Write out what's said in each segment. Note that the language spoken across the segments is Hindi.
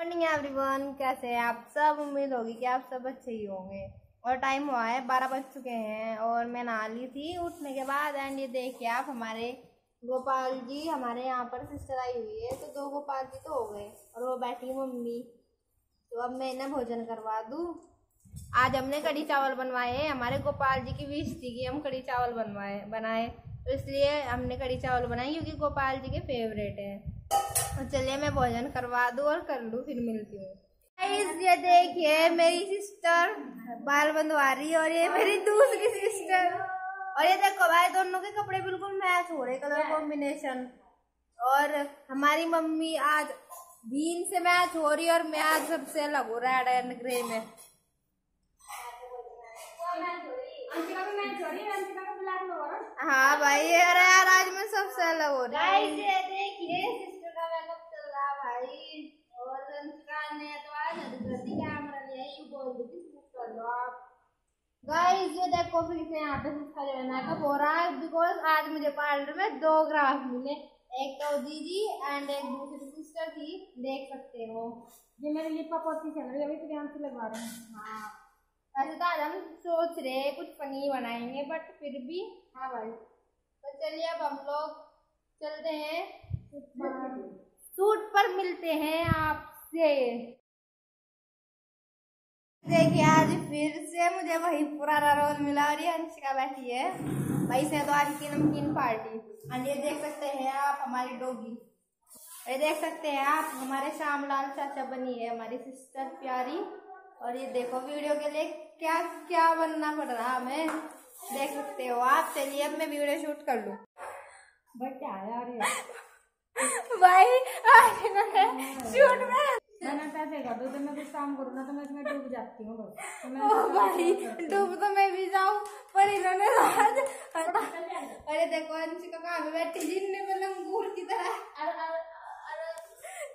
मॉर्निंग एवरीवन कैसे हैं आप सब? उम्मीद होगी कि आप सब अच्छे ही होंगे। और टाइम हुआ है, बारह बज चुके हैं और मैं नहा ली थी उठने के बाद। एंड ये देखिए आप, हमारे गोपाल जी, हमारे यहाँ पर सिस्टर आई हुई है। तो दो गोपाल जी तो हो गए और वो बैठी मम्मी। तो अब मैं इन्हें भोजन करवा दूँ। आज हमने कड़ी चावल बनवाए हैं। हमारे गोपाल जी की विश थी कि हम कड़ी चावल बनवाए, बनाए। तो इसलिए हमने कड़ी चावल बनाए क्योंकि गोपाल जी के फेवरेट है। तो चलिए मैं भोजन करवा दूँ और कर लूँ, फिर मिलती हूँ। ये देखिए, मेरी सिस्टर बाल बंधवा रही है और ये मेरी दूसरी सिस्टर और ये देखो भाई, दोनों के कपड़े बिल्कुल मैच हो रहे कलर कॉम्बिनेशन और हमारी मम्मी आज ग्रीन से मैच हो रही है और मैं आज सबसे अलग हो रेड एंड ग्रे में। हाँ भाई, अरे यार, आज मैं सबसे अलग हो रही है देखिए सिस्टर का मेकअप चल रहा भाई और संस्कार ने तो आज जल्दी कैमरा लिया यू बोल दी शूट कर लो आप गाइस ये देखो फिर से यहाँ पे सिस्टर जो है मेकअप हो रहा है? बिकॉज़ आज मुझे पार्लर में दो ग्राफ मिले। एक तो दीदी एंड एक दूसरी सिस्टर थी। देख सकते हो। ये मेरे लिपा पोती चल रही है। अभी तो ध्यान से लगा रहे हैं। हाँ। वैसे तो आज हम सोच रहे हैं कुछ फनी बनाएँगे बट फिर भी हाँ भाई। तो चलिए अब हम लोग चलते हैं। सूट पर मिलते हैं आपसे। देखिए आज फिर से मुझे वही पुराना रोल मिला और ये अंशिका बैठी है। भाई से तो आज की नमकीन पार्टी। और ये देख सकते हैं आप हमारी डोगी। ये देख सकते हैं आप हमारे श्यामलाल चाचा बनी है हमारी सिस्टर प्यारी। और ये देखो वीडियो के लिए क्या क्या बनना पड़ रहा हमें। देख सकते हो आप चलिए अब मैं वीडियो शूट कर लूँ। बट क्या है यार भाई शूट में। मैंने तो मैं कुछ काम करूँ ना तो मैं इसमें डूब जाती हूँ बस। तो मैं ओ भाई डूब तो मैं भी जाऊँ पर इन्होंने आज अरे देखो कहाँ पे बैठी जिनने में लंगूर की तरह।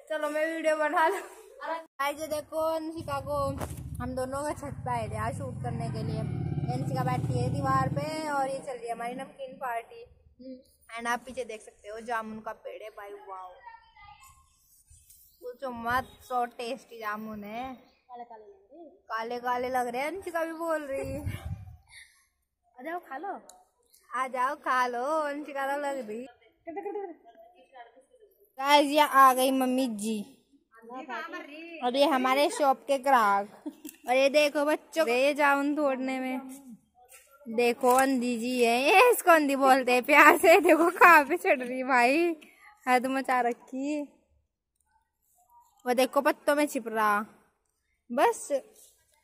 चलो मैं वीडियो बढ़ा लूँ। आज देखो अंशिका को हम दोनों का छत पे आए थे आज शूट करने के लिए। अंशिका बैठी है दीवार पे और ये चल रही है हमारी नमकीन पार्टी। एंड आप पीछे देख सकते हो जामुन का पेड़ है भाई वाओ पूछो मत सो टेस्टी जामुन है। काले काले लेंगे काले काले लग रहे हैं अंशिका भी बोल रही है। आ जाओ खा लो। आ जाओ खा लो अंशिका तो लग रही गाइस ये आ गई मम्मी जी। और ये हमारे शॉप के ग्राहक। और ये देखो बच्चों ये जामुन तोड़ने में। देखो अंधी जी है। ये इसको अंधी बोलते हैं प्यार से। देखो कहाँ पे चढ़ रही भाई। हद मचा रखी वो देखो पत्तों में छिप रहा बस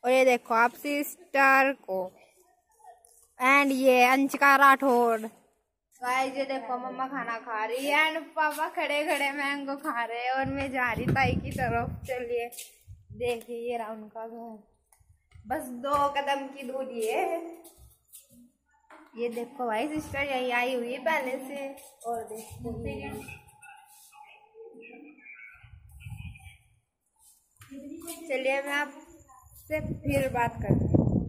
और ये देखो आप सिस्टर को एंड ये अंशिका राठौड़ गाइस ये देखो मम्मा खाना खा रही है एंड पापा खड़े खड़े मैंगो खा रहे हैं और मैं जा रही ताई की तरफ़ चलिए देखिए ये रहा उनका घर बस दो कदम की दूरी है ये देखो भाई सिस्टर यही आई हुई है पहले से और देखो चलिए मैं आपसे फिर बात करती हूँ।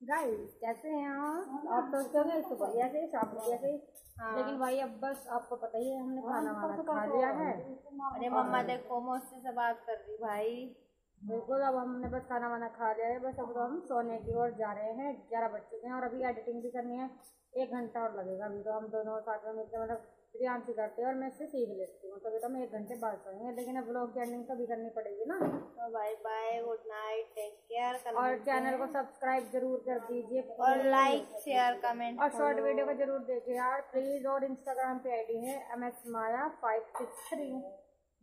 गाइस कैसे हैं आप? आप तो चलो तो बढ़िया से शाम बढ़िया से। हाँ। लेकिन भाई अब बस आपको पता ही है हमने खाना वाना खा लिया है। अरे मम्मा देखो मुझसे से बात कर रही भाई। बिल्कुल अब हमने बस खाना वाना खा लिया है। बस अब तो हम सोने की ओर जा रहे हैं। ग्यारह बज चुके हैं और अभी एडिटिंग भी करनी है। एक घंटा और लगेगा अभी तो। हम दोनों साथ में मिलकर मतलब प्रियांशी करते हैं और मैं इससे सीख लेती हूँ। तो हम एक घंटे बाद सोएँगे लेकिन अब ब्लॉग की एंडिंग तो भी करनी पड़ेगी ना। तो bye bye good night take care और चैनल को सब्सक्राइब ज़रूर कर दीजिए। और लाइक शेयर कमेंट और शॉर्ट वीडियो को ज़रूर देखिए यार प्लीज़ और इंस्टाग्राम पे आईडी है M S Maya five six three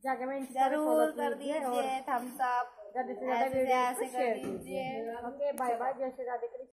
जाके मैं ज़रूर कर दीजिए थम्स अप ज़्यादा से ज़्यादा वीडियो शेयर कीजिए। ओके बाय बाय जय श्री राधे कृष्ण।